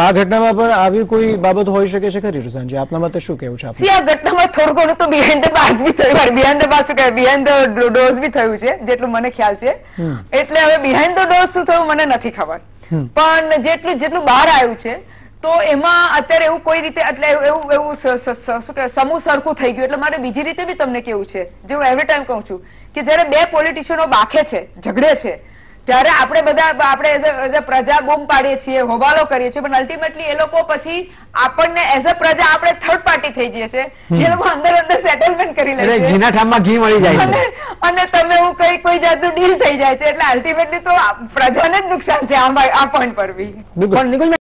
આ ઘટનામાં પણ આવી કોઈ બાબત હોઈ શકે છે ખરી રૂઝાનજી આપના મતે શું કેવું છે સી આ ઘટનામાં થોડું ઘણું તો બિહાઇન્ડ ધ બાર્સ બી થયું. બિહાઇન્ડ ધ બાર્સ શું કહેવાય? બિહાઇન્ડ ધ ડોઝ બી થયું છે જેટલું મને ખ્યાલ છે. એટલે હવે બિહાઇન્ડ ધ ડોઝ શું થયું મને નથી ખબર. પણ જેટલું જેટલું બહાર આવ્યું છે તો એમાં અત્યારે એવું કોઈ રીતે એટલે એવું એવું શું કહેવાય? સમૂહ સરખું થઈ ગયું. એટલે મારે બીજી રીતે બી તમને કેવું છે. જે હું એવરી ટાઈમ કહું છું કે જ્યારે બે પોલિટિશિયનો બાખે છે ઝઘડે છે ત્યારે આપણે બધા આપણે એઝ અ પ્રજા બૂમ પાડીએ છીએ હોબાલો કરીએ છીએ પણ અલ્ટિમેટલી એ લોકો પછી આપણને એઝ અ પ્રજા આપણે થર્ડ પાર્ટી થઈ જઈએ છીએ. એ લોકો અંદર અંદર સેટલમેન્ટ કરી લે છે. ઘીના ઠામમાં ઘી મળી જાય અને છે. અને તમે હું કઈ કોઈ જાતનું ડીલ થઈ જાય છે એટલે અલ્ટિમેટલી તો પ્રજાને જ નુકસાન છે આ આ પોઈન્ટ પર બી.